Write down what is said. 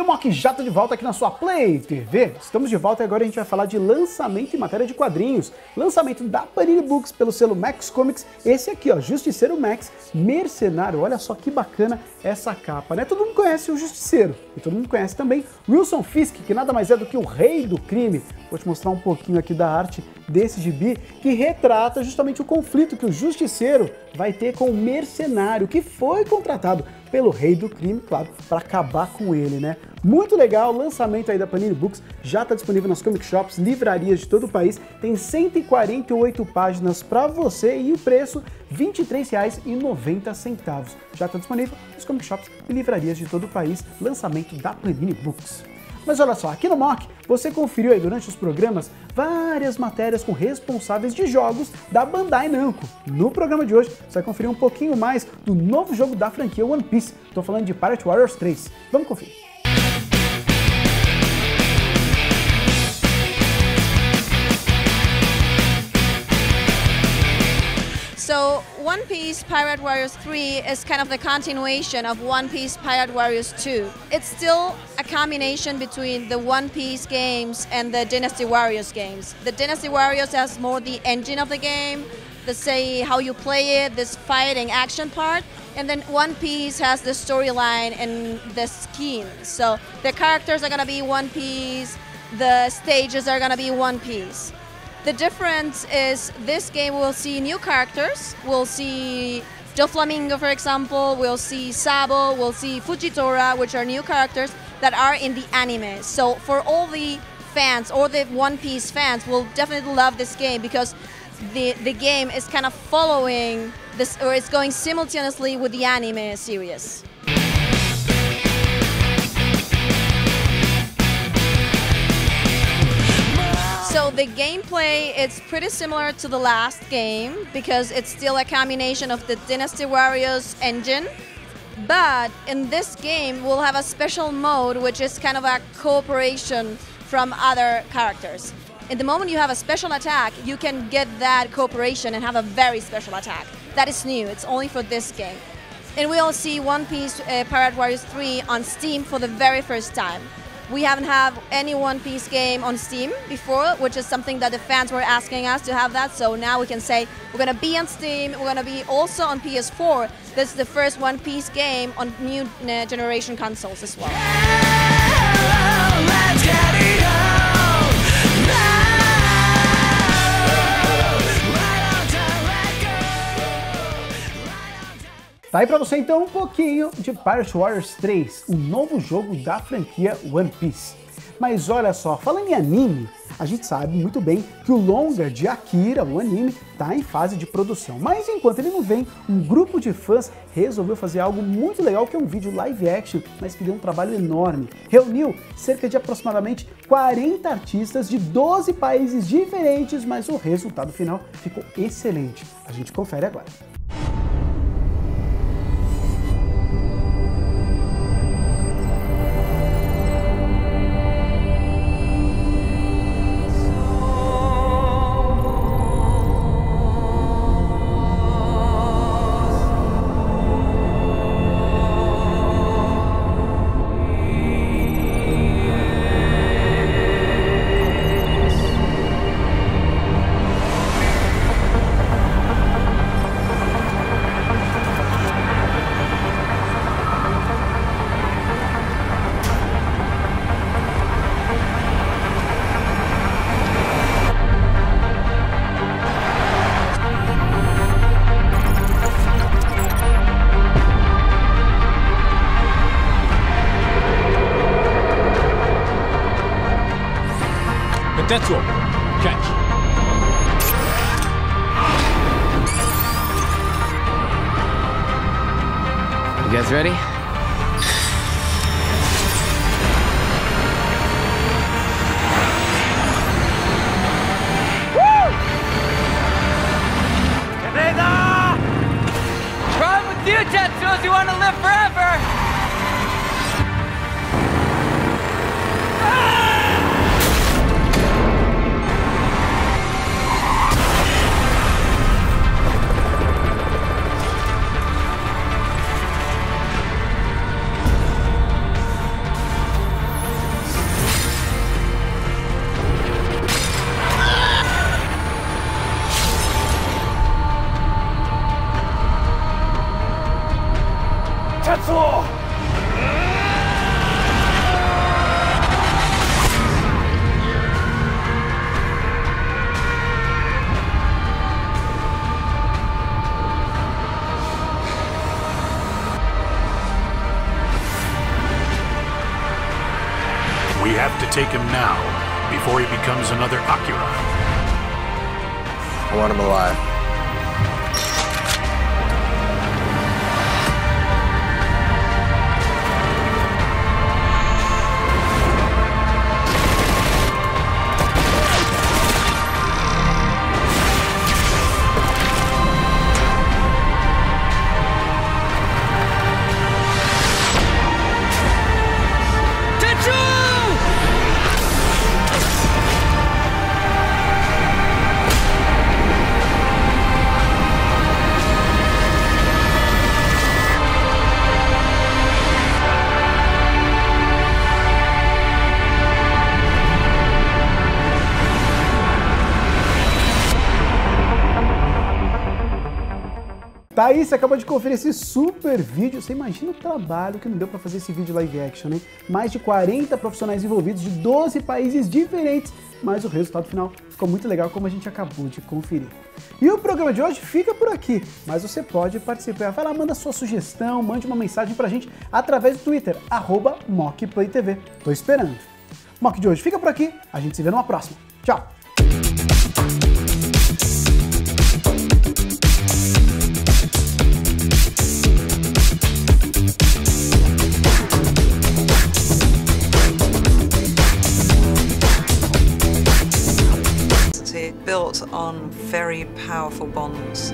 E o Mock já tá de volta aqui na sua Play TV. Estamos de volta e agora a gente vai falar de lançamento em matéria de quadrinhos. Lançamento da Panini Books pelo selo Max Comics. Esse aqui, ó, Justiceiro Max, Mercenário. Olha só que bacana essa capa, né? Todo mundo conhece o Justiceiro e todo mundo conhece também Wilson Fisk, que nada mais é do que o rei do crime. Vou te mostrar um pouquinho aqui da arte desse gibi que retrata justamente o conflito que o Justiceiro vai ter com o mercenário que foi contratado pelo rei do crime, claro, para acabar com ele, né? Muito legal, lançamento aí da Panini Books, já está disponível nas comic shops, livrarias de todo o país, tem 148 páginas para você e o preço R$ 23,90. Já está disponível nas comic shops e livrarias de todo o país, lançamento da Panini Books. Mas olha só, aqui no Mock você conferiu aí durante os programas várias matérias com responsáveis de jogos da Bandai Namco. No programa de hoje você vai conferir um pouquinho mais do novo jogo da franquia One Piece. Estou falando de Pirate Warriors 3. Vamos conferir. One Piece Pirate Warriors 3 is kind of the continuation of One Piece Pirate Warriors 2. It's still a combination between the One Piece games and the Dynasty Warriors games. The Dynasty Warriors has more the engine of the game, the say how you play it, this fighting action part, and then One Piece has the storyline and the skin. So the characters are gonna be One Piece, the stages are gonna be One Piece. The difference is this game will see new characters. We'll see Joe Flamingo, for example. We'll see Sabo. We'll see Fujitora, which are new characters that are in the anime. So for all the fans or the One Piece fans, will definitely love this game because the the game is kind of following this, or it's going simultaneously with the anime series. The gameplay it's pretty similar to the last game because it's still a combination of the Dynasty Warriors engine. But in this game we'll have a special mode which is kind of a cooperation from other characters. In the moment you have a special attack, you can get that cooperation and have a very special attack. That is new. It's only for this game. And we'll see One Piece uh, Pirate Warriors 3 on Steam for the very first time. We haven't had any One Piece game on Steam before, which is something that the fans were asking us to have that. So now we can say we're gonna be on Steam. We're gonna be also on PS4. This is the first One Piece game on new uh, generation consoles as well. Tá aí pra você então um pouquinho de Pirate Warriors 3, o novo jogo da franquia One Piece. Mas olha só, falando em anime, a gente sabe muito bem que o longa de Akira, o anime, está em fase de produção. Mas enquanto ele não vem, um grupo de fãs resolveu fazer algo muito legal, que é um vídeo live action, mas que deu um trabalho enorme. Reuniu cerca de aproximadamente 40 artistas de 12 países diferentes, mas o resultado final ficou excelente. A gente confere agora. Tetsuo, catch. You guys ready? We have to take him now, before he becomes another Akira. I want him alive. Aí, você acabou de conferir esse super vídeo. Você imagina o trabalho que não deu para fazer esse vídeo live action, né? Mais de 40 profissionais envolvidos de 12 países diferentes, mas o resultado final ficou muito legal, como a gente acabou de conferir. E o programa de hoje fica por aqui, mas você pode participar. Vai lá, manda sua sugestão, mande uma mensagem pra gente através do Twitter, MockPlayTV. Tô esperando. Mock de hoje fica por aqui, a gente se vê numa próxima. Tchau! Built on very powerful bonds.